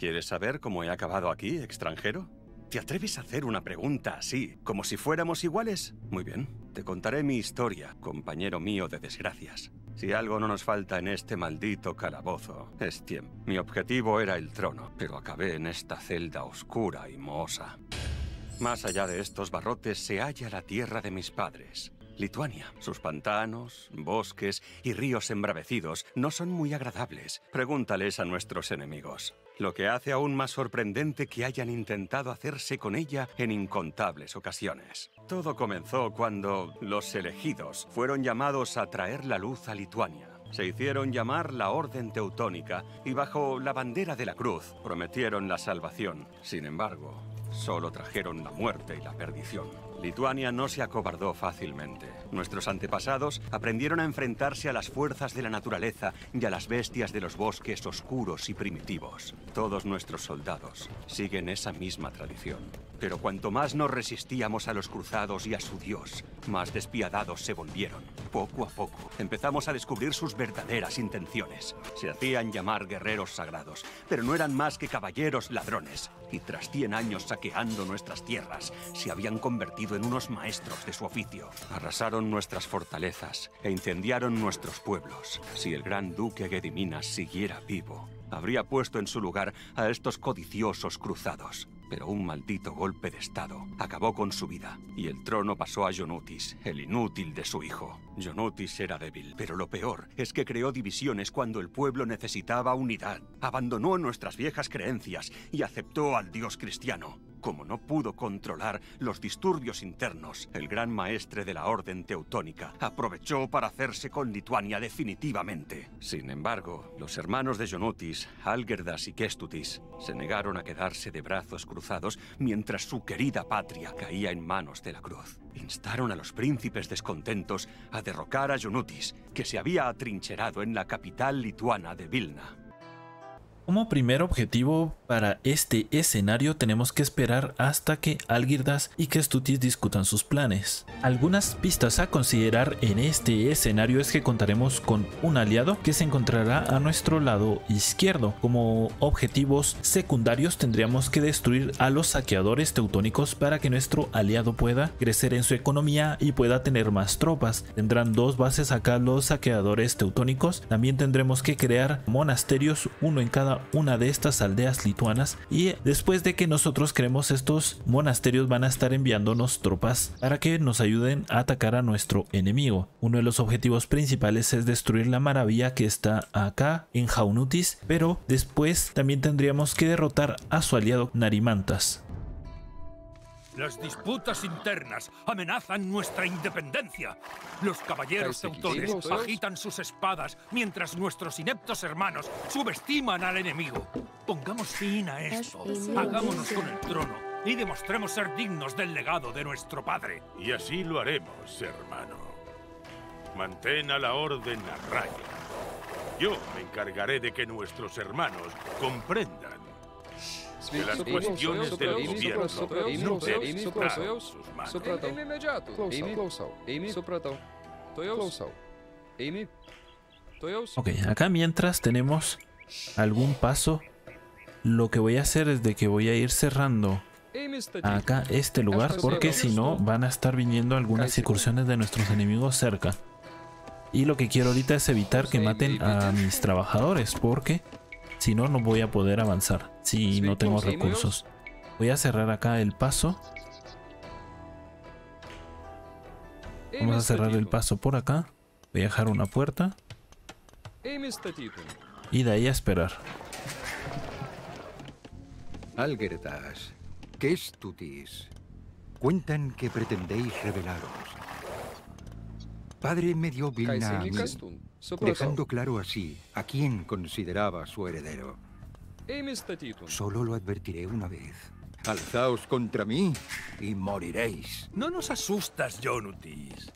¿Quieres saber cómo he acabado aquí, extranjero? ¿Te atreves a hacer una pregunta así, como si fuéramos iguales? Muy bien, te contaré mi historia, compañero mío de desgracias. Si algo no nos falta en este maldito calabozo, es tiempo. Mi objetivo era el trono, pero acabé en esta celda oscura y mohosa. Más allá de estos barrotes se halla la tierra de mis padres, Lituania. Sus pantanos, bosques y ríos embravecidos no son muy agradables. Pregúntales a nuestros enemigos. Lo que hace aún más sorprendente que hayan intentado hacerse con ella en incontables ocasiones. Todo comenzó cuando los elegidos fueron llamados a traer la luz a Lituania. Se hicieron llamar la Orden Teutónica y bajo la bandera de la cruz prometieron la salvación. Sin embargo, solo trajeron la muerte y la perdición. Lituania no se acobardó fácilmente. Nuestros antepasados aprendieron a enfrentarse a las fuerzas de la naturaleza y a las bestias de los bosques oscuros y primitivos. Todos nuestros soldados siguen esa misma tradición. Pero cuanto más nos resistíamos a los cruzados y a su dios, más despiadados se volvieron. Poco a poco empezamos a descubrir sus verdaderas intenciones. Se hacían llamar guerreros sagrados, pero no eran más que caballeros ladrones. Y tras 100 años saqueando nuestras tierras, se habían convertido en unos maestros de su oficio. Arrasaron nuestras fortalezas e incendiaron nuestros pueblos. Si el gran duque Gediminas siguiera vivo, habría puesto en su lugar a estos codiciosos cruzados. Pero un maldito golpe de estado acabó con su vida y el trono pasó a Jonutis, el inútil de su hijo. Jonutis era débil, pero lo peor es que creó divisiones cuando el pueblo necesitaba unidad. Abandonó nuestras viejas creencias y aceptó al dios cristiano. Como no pudo controlar los disturbios internos, el gran maestre de la Orden Teutónica aprovechó para hacerse con Lituania definitivamente. Sin embargo, los hermanos de Jonutis, Algerdas y Kestutis, se negaron a quedarse de brazos cruzados mientras su querida patria caía en manos de la cruz. Instaron a los príncipes descontentos a derrocar a Jonutis, que se había atrincherado en la capital lituana de Vilna. Como primer objetivo para este escenario tenemos que esperar hasta que Algirdas y Kestutis discutan sus planes. Algunas pistas a considerar en este escenario es que contaremos con un aliado que se encontrará a nuestro lado izquierdo. Como objetivos secundarios tendríamos que destruir a los saqueadores teutónicos para que nuestro aliado pueda crecer en su economía y pueda tener más tropas. Tendrán dos bases acá los saqueadores teutónicos. También tendremos que crear monasterios, uno en cada una de estas aldeas lituanas y después de que nosotros creemos estos monasterios van a estar enviándonos tropas para que nos ayuden a atacar a nuestro enemigo. Uno de los objetivos principales es destruir la maravilla que está acá en Jaunutis, pero después también tendríamos que derrotar a su aliado Narimantas. Las disputas internas amenazan nuestra independencia. Los caballeros teutones agitan sus espadas mientras nuestros ineptos hermanos subestiman al enemigo. Pongamos fin a esto. Hagámonos con el trono y demostremos ser dignos del legado de nuestro padre. Y así lo haremos, hermano. Mantén a la orden a raya. Yo me encargaré de que nuestros hermanos comprendan que las cuestiones del gobierno. no deben estar en sus manos. Ok, acá mientras tenemos algún paso, lo que voy a hacer es de que voy a ir cerrando acá este lugar porque si no van a estar viniendo algunas incursiones de nuestros enemigos cerca. Y lo que quiero ahorita es evitar que maten a mis trabajadores porque si no, no voy a poder avanzar si no tengo recursos. Voy a cerrar acá el paso. Vamos a cerrar el paso por acá. Voy a dejar una puerta. Y de ahí a esperar. Algertas, ¿qué es tutis? Cuentan que pretendéis revelaros. Padre me dio Vilna a mí, dejando claro así a quién consideraba su heredero. Solo lo advertiré una vez. Alzaos contra mí y moriréis. No nos asustas, Jonutis.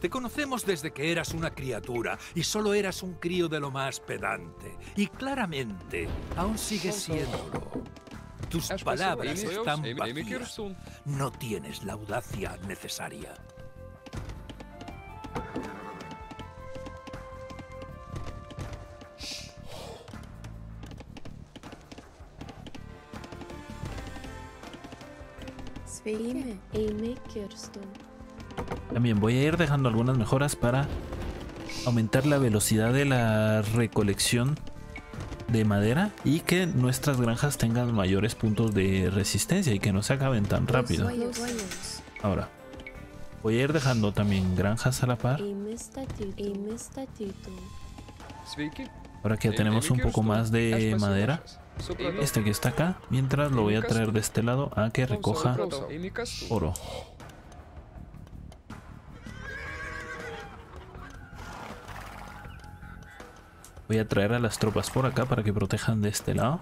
Te conocemos desde que eras una criatura y solo eras un crío de lo más pedante. Y claramente, aún sigues siéndolo. Tus palabras están vacías. No tienes la audacia necesaria. También voy a ir dejando algunas mejoras para aumentar la velocidad de la recolección de madera y que nuestras granjas tengan mayores puntos de resistencia y que no se acaben tan rápido. Ahora, voy a ir dejando también granjas a la par. Ahora que ya tenemos un poco más de madera, este que está acá, mientras lo voy a traer de este lado a que recoja oro. Voy a traer a las tropas por acá para que protejan de este lado.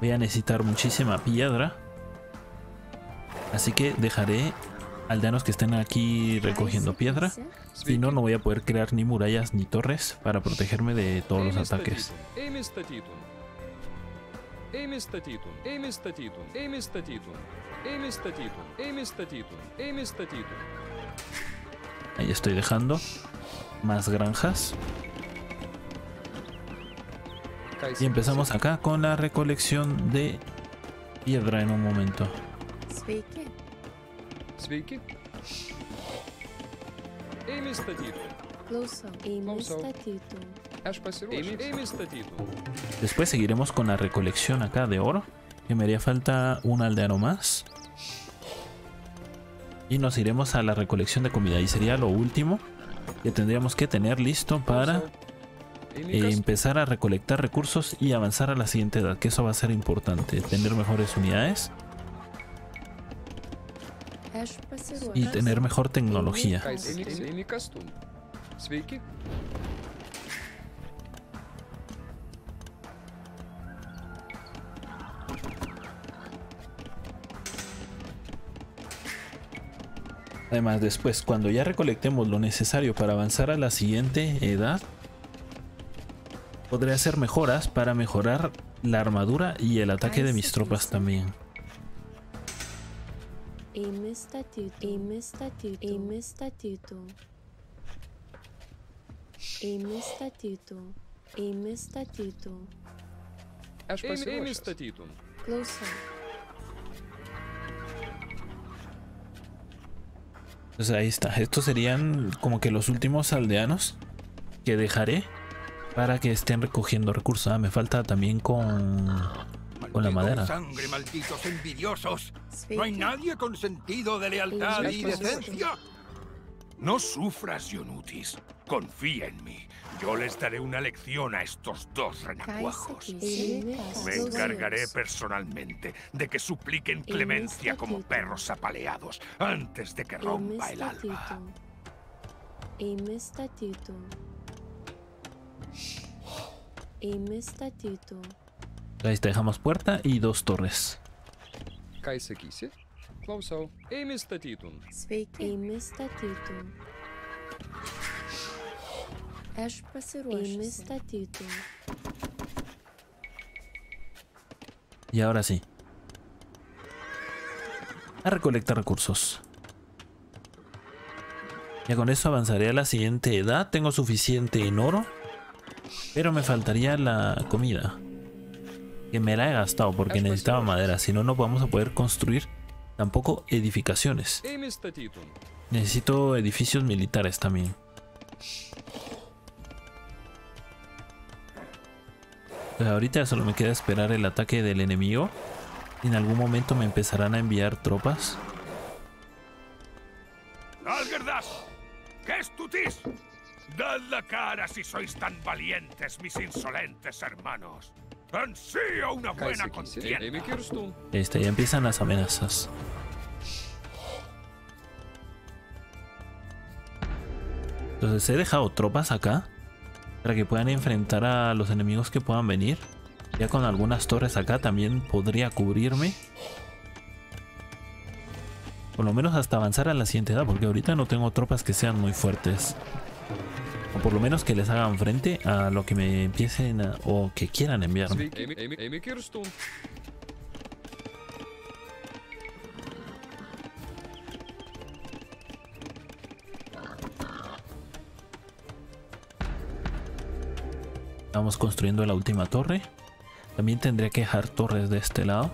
Voy a necesitar muchísima piedra. Así que dejaré aldeanos que estén aquí recogiendo piedra. Si no, no voy a poder crear ni murallas ni torres para protegerme de todos los ataques. Ahí estoy dejando más granjas. Y empezamos acá con la recolección de piedra en un momento. Después seguiremos con la recolección acá de oro. Que me haría falta un aldeano más. Y nos iremos a la recolección de comida. Y sería lo último que tendríamos que tener listo para eh, empezar a recolectar recursos y avanzar a la siguiente edad. Que eso va a ser importante. Tener mejores unidades y tener mejor tecnología. Además, después, cuando ya recolectemos lo necesario para avanzar a la siguiente edad, podré hacer mejoras para mejorar la armadura y el ataque de mis tropas también. Entonces ahí está. Estos serían como que los últimos aldeanos que dejaré para que estén recogiendo recursos. Ah, me falta también con con la madera. sangre, malditos envidiosos! ¿No hay nadie con sentido de lealtad y decencia? No sufras, Yonutis. Confía en mí. Yo les daré una lección a estos dos renacuajos. Me encargaré personalmente de que supliquen clemencia como perros apaleados antes de que rompa el alba. Ahí dejamos puerta y dos torres. Y ahora sí. A recolectar recursos. Ya con eso avanzaré a la siguiente edad. Tengo suficiente en oro. Pero me faltaría la comida. Que me la he gastado porque necesitaba madera. Si no, no vamos a poder construir tampoco edificaciones. Necesito edificios militares también. Pues ahorita solo me queda esperar el ataque del enemigo. En algún momento me empezarán a enviar tropas. Dad la cara si sois tan valientes, mis insolentes hermanos. ¡Ansío una buena contienda! Este, ya empiezan las amenazas. Entonces he dejado tropas acá para que puedan enfrentar a los enemigos que puedan venir. Ya con algunas torres acá también podría cubrirme. Por lo menos hasta avanzar a la siguiente edad, porque ahorita no tengo tropas que sean muy fuertes o por lo menos que les hagan frente a lo que me empiecen a, o que quieran enviarme. Vamos construyendo la última torre. También tendría que dejar torres de este lado.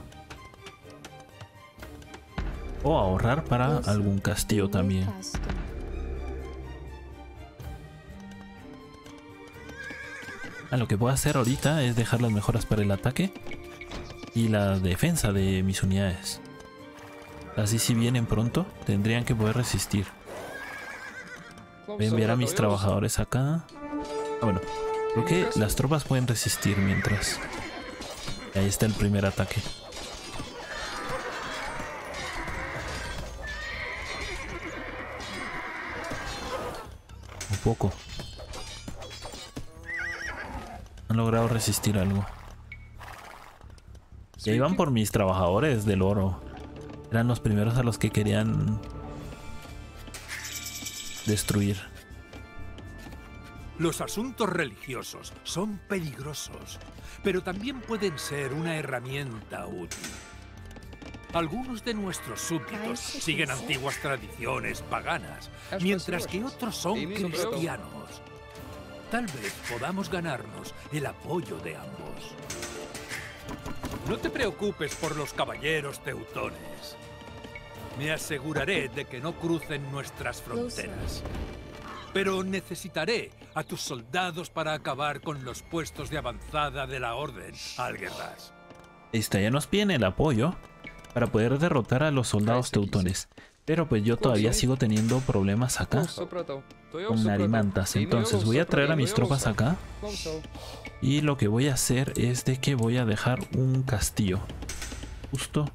O ahorrar para algún castillo también. Ah, lo que puedo hacer ahorita es dejar las mejoras para el ataque y la defensa de mis unidades. Así si vienen pronto, tendrían que poder resistir. Voy a enviar a mis trabajadores acá. Ah, bueno, creo que las tropas pueden resistir mientras. Ahí está el primer ataque. Un poco. Han logrado resistir algo. Y ahí van por mis trabajadores del oro. Eran los primeros a los que querían destruir. Los asuntos religiosos son peligrosos, pero también pueden ser una herramienta útil. Algunos de nuestros súbditos siguen antiguas tradiciones paganas, mientras que otros son cristianos. Tal vez podamos ganarnos el apoyo de ambos. No te preocupes por los caballeros teutones. Me aseguraré de que no crucen nuestras fronteras. Pero necesitaré a tus soldados para acabar con los puestos de avanzada de la Orden, Algerras. Esta ya nos pide el apoyo para poder derrotar a los soldados teutones. Pero pues yo todavía sigo teniendo problemas acá con Narimantas. Entonces voy a traer a mis tropas acá. Y lo que voy a hacer es de que voy a dejar un castillo. Justo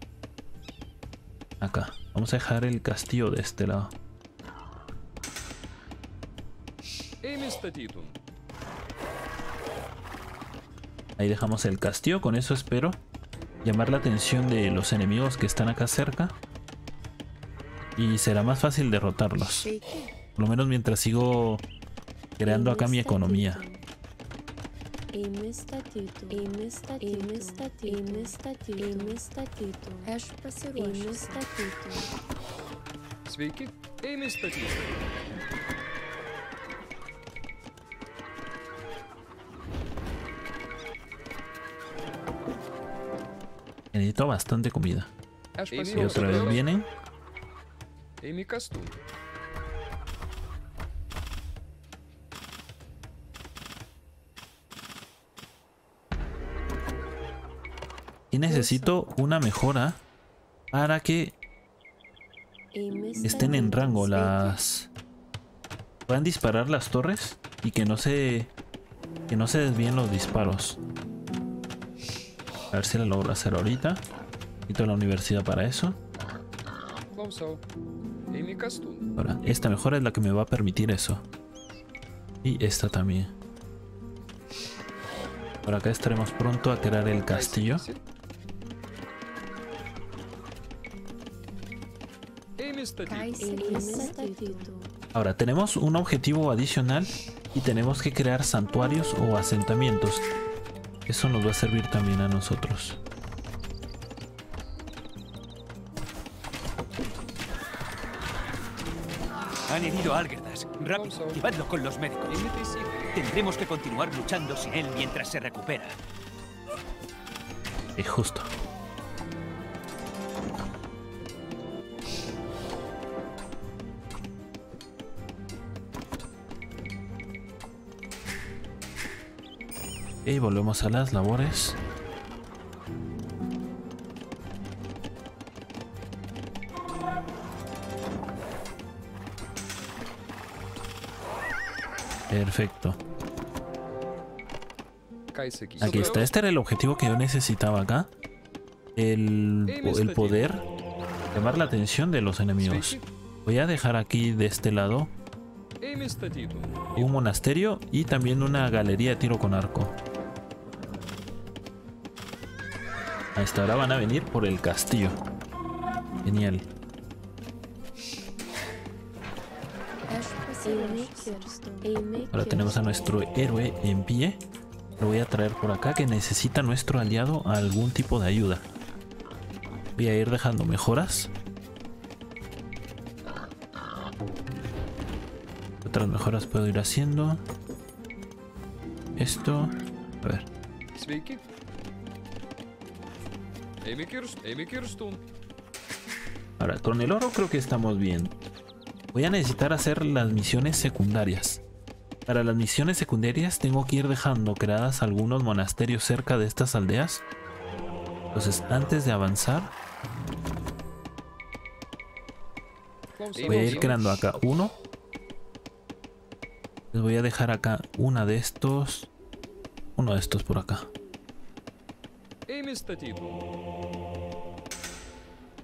acá. Vamos a dejar el castillo de este lado. Ahí dejamos el castillo, con eso espero llamar la atención de los enemigos que están acá cerca. Y será más fácil derrotarlos. Por lo menos mientras sigo creando acá mi economía. Necesito bastante comida. Y otra vez vienen. Y necesito una mejora para que estén en rango las... Puedan disparar las torres y que no se... Que no se desvíen los disparos. A ver si la logro hacer ahorita. Quito la universidad para eso. Ahora, esta mejora es la que me va a permitir eso. Y esta también. Por acá estaremos pronto a crear el castillo. Ahora tenemos un objetivo adicional y tenemos que crear santuarios o asentamientos. Eso nos va a servir también a nosotros. Han herido a Algerdas. Rápido, llevadlo con los médicos. Tendremos que continuar luchando sin él mientras se recupera. Es justo. Y volvemos a las labores. Perfecto. Aquí está. Este era el objetivo que yo necesitaba acá. El, el poder llamar la atención de los enemigos. Voy a dejar aquí de este lado un monasterio y también una galería de tiro con arco. A esta hora van a venir por el castillo. Genial. Tenemos a nuestro héroe en pie. Lo voy a traer por acá que necesita nuestro aliado algún tipo de ayuda. Voy a ir dejando mejoras. Otras mejoras puedo ir haciendo. Esto. A ver. Ahora, con el oro creo que estamos bien. Voy a necesitar hacer las misiones secundarias. Para las misiones secundarias tengo que ir dejando creadas algunos monasterios cerca de estas aldeas. Entonces, antes de avanzar, voy a ir creando acá uno. Les voy a dejar acá una de estos. Uno de estos por acá.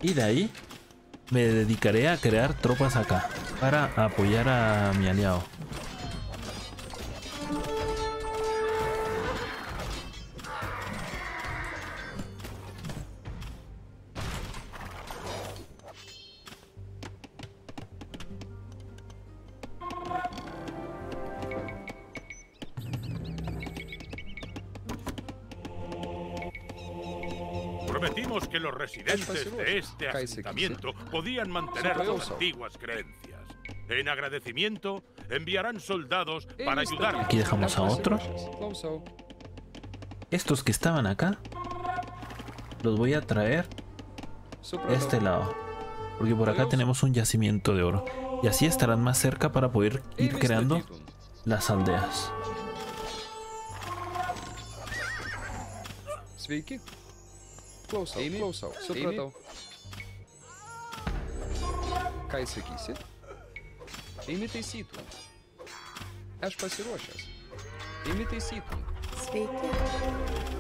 Y de ahí me dedicaré a crear tropas acá para apoyar a mi aliado. De este asentamiento podían mantener sus antiguas creencias. En agradecimiento, enviarán soldados para ayudar. Aquí dejamos a otros. Estos que estaban acá, los voy a traer a este lado. Porque por acá tenemos un yacimiento de oro. Y así estarán más cerca para poder ir creando las aldeas. Klausau, Eimi, klausau, supratau. Ką įsakysi? Eimi taisytų. Aš pasiruošęs. Eimi taisytų. Sveiki.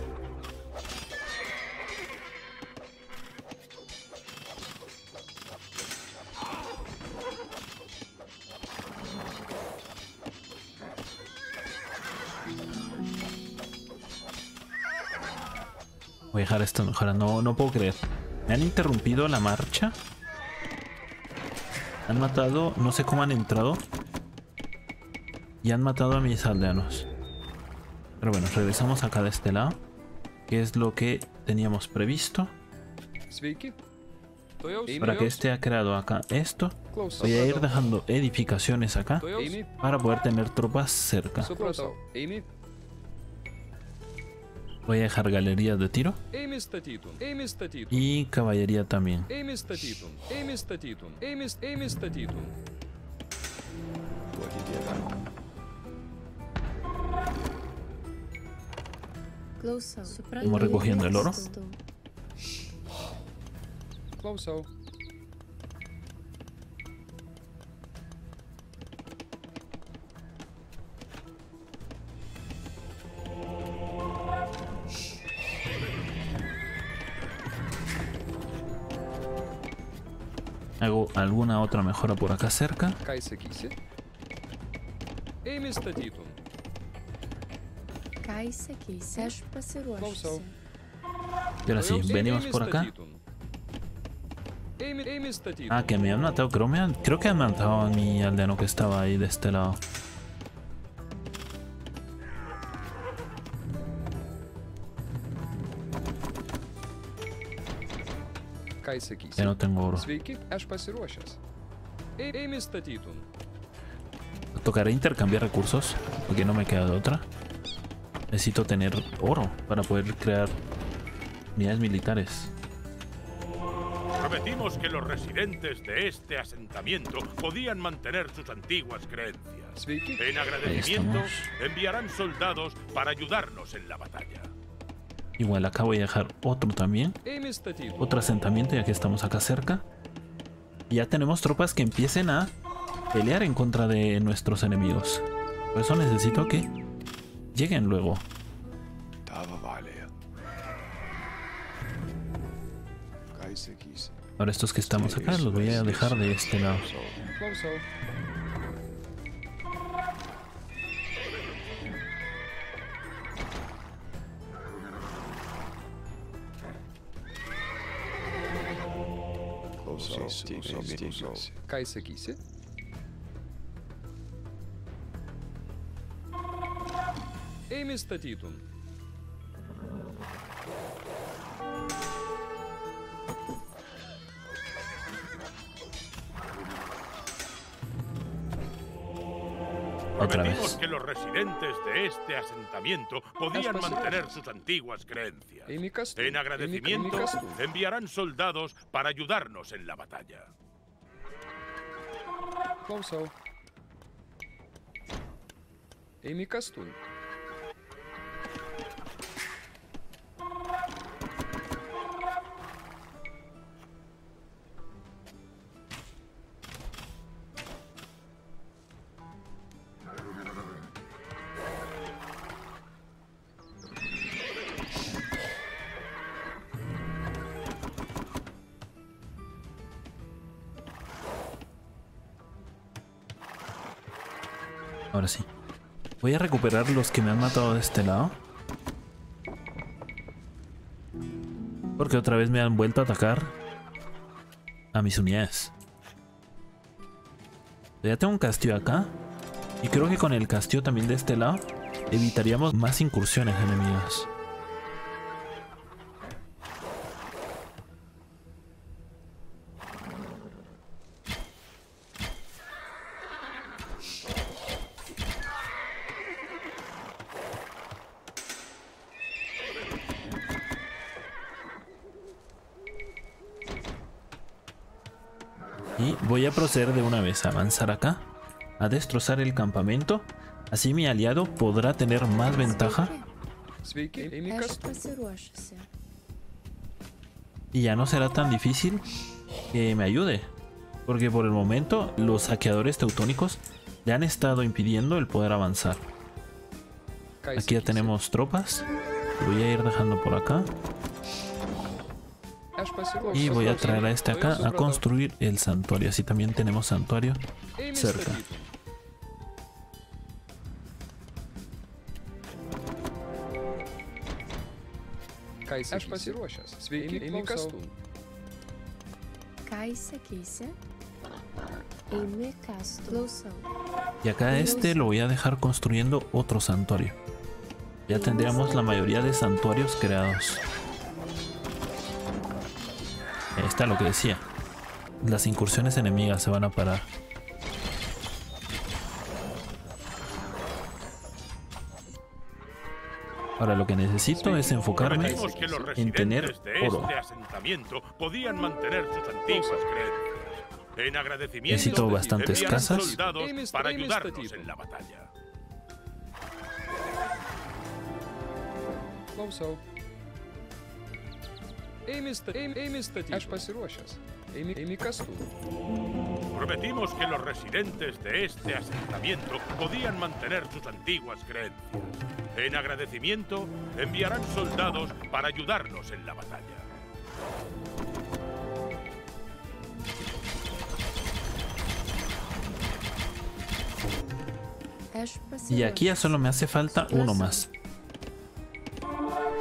Voy a dejar esto mejor. No, no puedo creer. Me han interrumpido la marcha. Han matado, no sé cómo han entrado. Y han matado a mis aldeanos. Pero bueno, regresamos acá de este lado. Que es lo que teníamos previsto. Para que este ha creado acá esto. Voy a ir dejando edificaciones acá. Para poder tener tropas cerca. Voy a dejar galerías de tiro. Y caballería también. Vamos recogiendo el oro. Alguna otra mejora por acá cerca. Y ahora sí, venimos por acá. Ah, que me han matado. Creo, me han, creo que han matado a mi aldeano que estaba ahí de este lado. Ya no tengo oro. Tocaré intercambiar recursos, porque no me queda de otra. Necesito tener oro para poder crear unidades militares. Prometimos que los residentes de este asentamiento podían mantener sus antiguas creencias. En agradecimiento, enviarán soldados para ayudarnos en la batalla. Igual acá voy a dejar otro también. Otro asentamiento ya que estamos acá cerca. Y ya tenemos tropas que empiecen a pelear en contra de nuestros enemigos. Por eso necesito que lleguen luego. Ahora estos que estamos acá los voy a dejar de este lado. Ką įsakysi? Eimi statytum. Otra vez. que los residentes de este asentamiento podían mantener sus antiguas creencias. En agradecimiento, enviarán soldados para ayudarnos en la batalla. Ahora Voy a recuperar los que me han matado de este lado. Porque otra vez me han vuelto a atacar a mis unidades. Ya tengo un castillo acá. Y creo que con el castillo también de este lado evitaríamos más incursiones enemigas. Voy a proceder de una vez avanzar acá, a destrozar el campamento. Así mi aliado podrá tener más ventaja. Y ya no será tan difícil que me ayude. Porque por el momento los saqueadores teutónicos le han estado impidiendo el poder avanzar. Aquí ya tenemos tropas. Voy a ir dejando por acá. Y voy a traer a este acá a construir el santuario. Así también tenemos santuario cerca. Y acá este lo voy a dejar construyendo otro santuario. Ya tendríamos la mayoría de santuarios creados. Está lo que decía. Las incursiones enemigas se van a parar. Ahora lo que necesito es enfocarme en tener oro. Necesito bastantes casas. para ayudarnos en la batalla. Prometimos que los residentes de este asentamiento podían mantener sus antiguas creencias. En agradecimiento, enviarán soldados para ayudarnos en la batalla. Y aquí ya solo me hace falta uno más.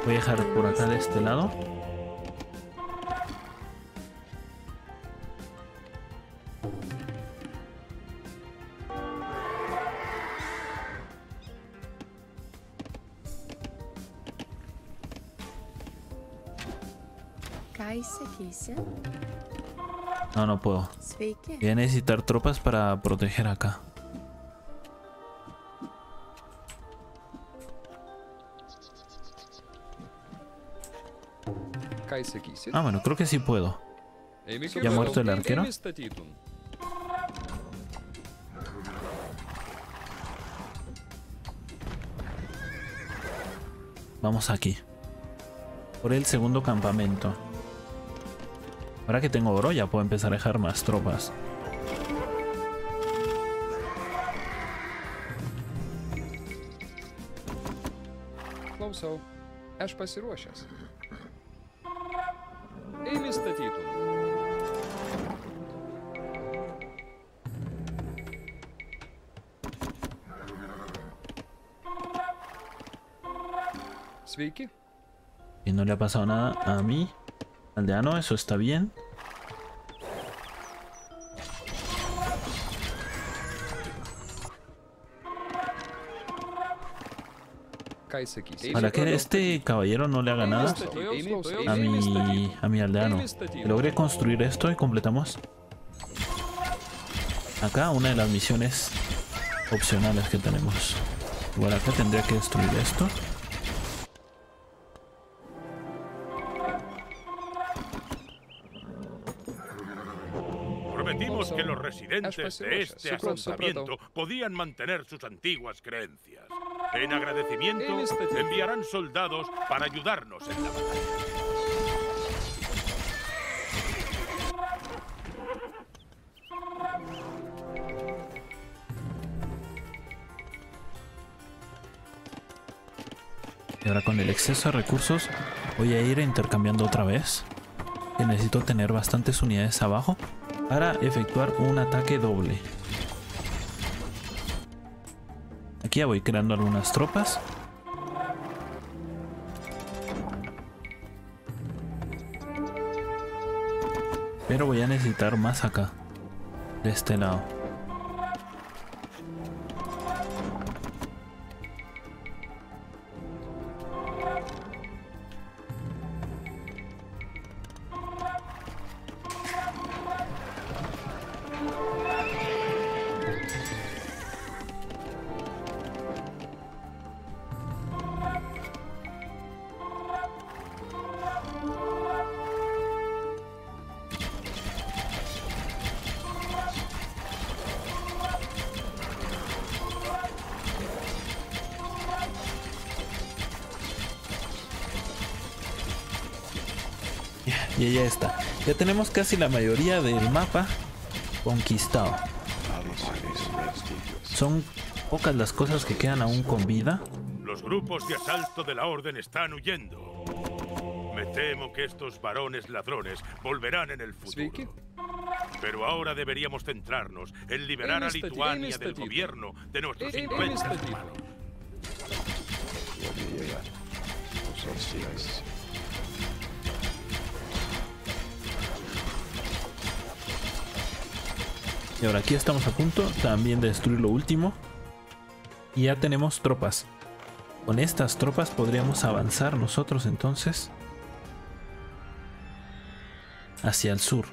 Voy a dejar por acá de este lado. Voy a necesitar tropas para proteger acá. Ah, bueno, creo que sí puedo. ¿Ya ha muerto el arquero? Vamos aquí. Por el segundo campamento. Ahora que tengo oro ya puedo empezar a dejar más tropas. Klausau, aš pasiruošęs. Eimi statytum. Sveiki. Y no le ha pasado nada a mí. Aldeano, eso está bien. Para que este caballero no le haga nada a mi, a mi aldeano. Logré construir esto y completamos acá una de las misiones opcionales que tenemos. Igual acá tendría que destruir esto. De este asentamiento podían mantener sus antiguas creencias. En agradecimiento, enviarán soldados para ayudarnos en la batalla. Y ahora con el exceso de recursos voy a ir intercambiando otra vez. Que necesito tener bastantes unidades abajo para efectuar un ataque doble. Aquí ya voy creando algunas tropas. Pero voy a necesitar más acá. De este lado. Y ya está. Ya tenemos casi la mayoría del mapa conquistado. Son pocas las cosas que quedan aún con vida. Los grupos de asalto de la Orden están huyendo. Me temo que estos varones ladrones volverán en el futuro. Pero ahora deberíamos centrarnos en liberar a Lituania del gobierno de nuestros impuestos Y ahora aquí estamos a punto también de destruir lo último. Y ya tenemos tropas. Con estas tropas podríamos avanzar nosotros entonces hacia el sur.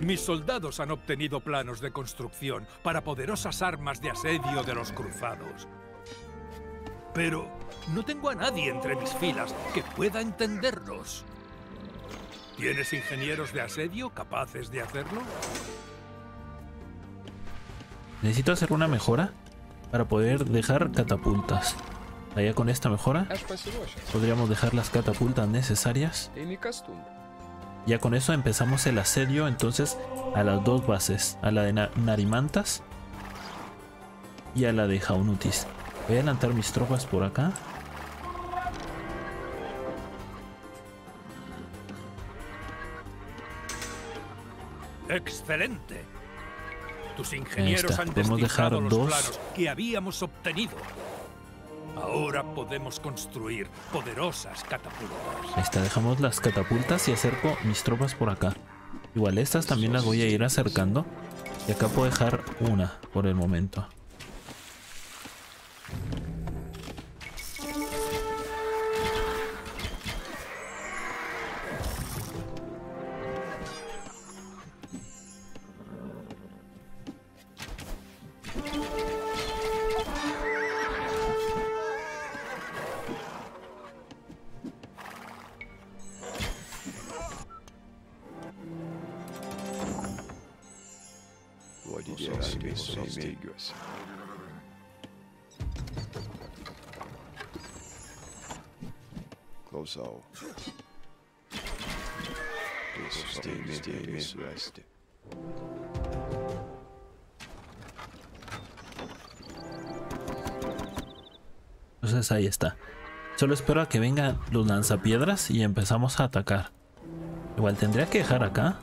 Mis soldados han obtenido planos de construcción para poderosas armas de asedio de los cruzados. Pero no tengo a nadie entre mis filas que pueda entenderlos. ¿Tienes ingenieros de asedio capaces de hacerlo? Necesito hacer una mejora para poder dejar catapultas. Allá con esta mejora podríamos dejar las catapultas necesarias. Ya con eso empezamos el asedio entonces a las dos bases, a la de Narimantas y a la de Jaunutis. Voy a adelantar mis tropas por acá. ¡Excelente! Tus ingenieros han descifrado los dos. planos que habíamos obtenido. Ahora podemos construir poderosas catapultas. Está, dejamos las catapultas y acerco mis tropas por acá. Igual estas también las voy a ir acercando. Y acá puedo dejar una por el momento. Entonces ahí está. Solo espero a que vengan los lanzapiedras y empezamos a atacar. Igual tendría que dejar acá.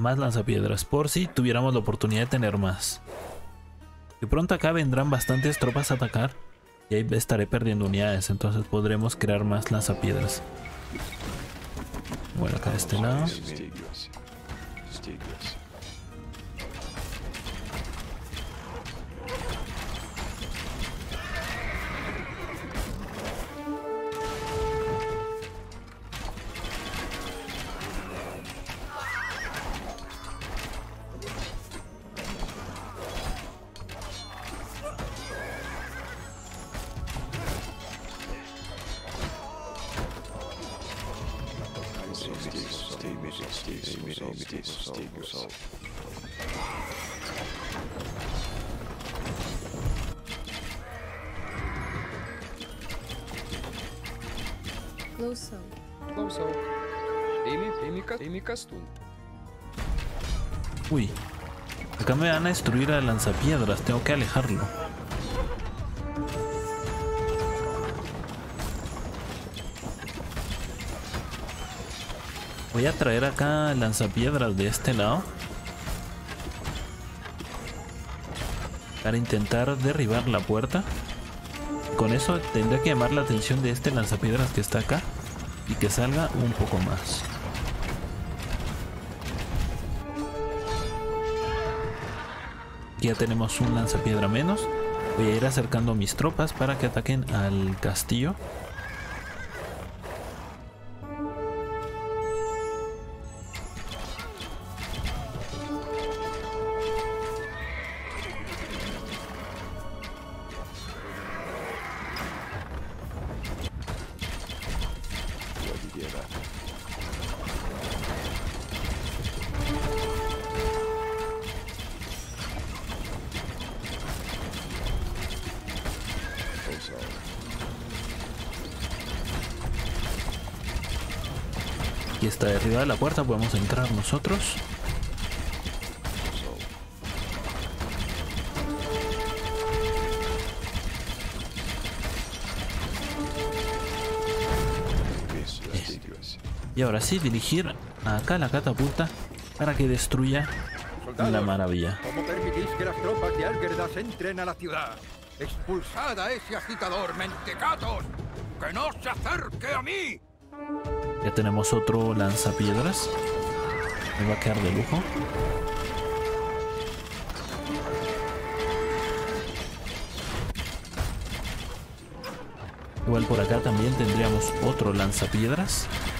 Más lanzapiedras, por si tuviéramos la oportunidad de tener más. De pronto acá vendrán bastantes tropas a atacar. Y ahí estaré perdiendo unidades, entonces podremos crear más lanzapiedras. Bueno, acá de este lado. Amy, Amy, Amy Castun. Uy. Acá me van a destruir a lanzapiedras. Tengo que alejarlo. Voy a traer acá lanzapiedras de este lado. Para intentar derribar la puerta. Con eso tendré que llamar la atención de este lanzapiedras que está acá. Y que salga un poco más. Ya tenemos un lanzapiedra menos. Voy a ir acercando mis tropas para que ataquen al castillo. De la puerta, podemos entrar nosotros. Y ahora sí, dirigir acá la catapulta para que destruya la maravilla. ¿Cómo permitís que las tropas de Algerdas entren a la ciudad? ¡Expulsad a ese agitador, mentecatos! ¡Que no se acerque a mí! Ya tenemos otro lanzapiedras. Me va a quedar de lujo. Igual por acá también tendríamos otro lanzapiedras. Creo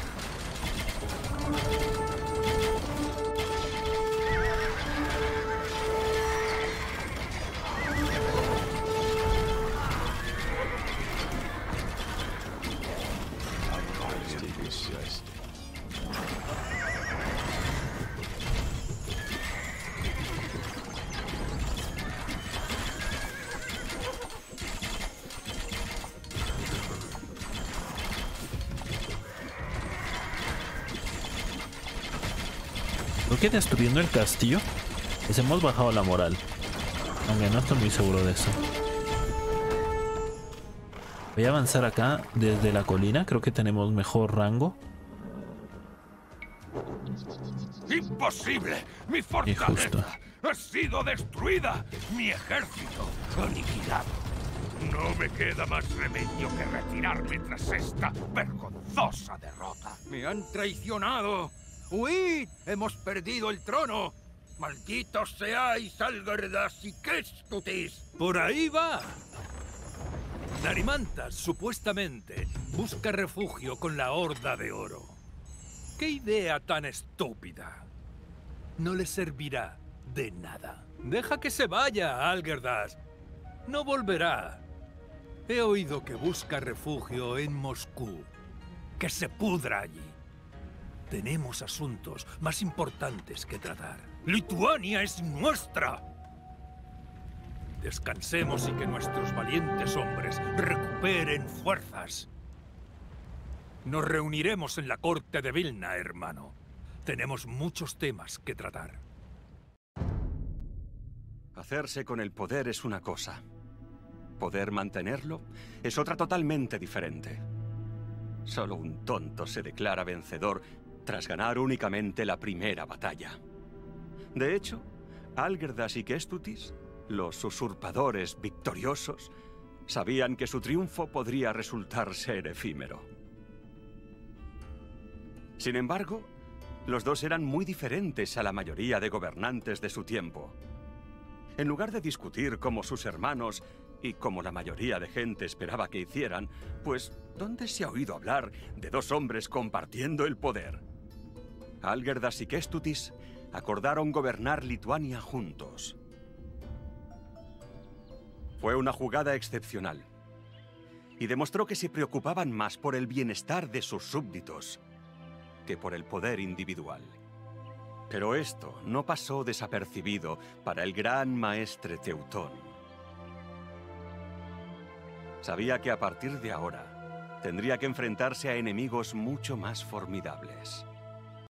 destruyendo el castillo les hemos bajado la moral. Aunque no estoy muy seguro de eso. Voy a avanzar acá desde la colina. Creo que tenemos mejor rango. ¡Imposible! ¡Mi fortaleza ha sido destruida! ¡Mi ejército aniquilado! No me queda más remedio que retirarme tras esta vergonzosa derrota. ¡Me han traicionado! ¡Huid! ¡Hemos perdido el trono! ¡Malditos seáis, Algardas y Kestutis! ¡Por ahí va! Narimantas, supuestamente, busca refugio con la Horda de Oro. ¡Qué idea tan estúpida! No le servirá de nada. Deja que se vaya, Algerdas. No volverá. He oído que busca refugio en Moscú. Que se pudra allí. Tenemos asuntos más importantes que tratar. ¡Lituania es nuestra! Descansemos y que nuestros valientes hombres recuperen fuerzas. Nos reuniremos en la corte de Vilna, hermano. Tenemos muchos temas que tratar. Hacerse con el poder es una cosa. Poder mantenerlo es otra totalmente diferente. Solo un tonto se declara vencedor tras ganar únicamente la primera batalla. De hecho, Algerdas y Kestutis, los usurpadores victoriosos, sabían que su triunfo podría resultar ser efímero. Sin embargo, los dos eran muy diferentes a la mayoría de gobernantes de su tiempo. En lugar de discutir como sus hermanos y como la mayoría de gente esperaba que hicieran, pues, ¿dónde se ha oído hablar de dos hombres compartiendo el poder? Algerdas y Kestutis acordaron gobernar Lituania juntos. Fue una jugada excepcional y demostró que se preocupaban más por el bienestar de sus súbditos que por el poder individual. Pero esto no pasó desapercibido para el gran maestre Teutón. Sabía que a partir de ahora tendría que enfrentarse a enemigos mucho más formidables.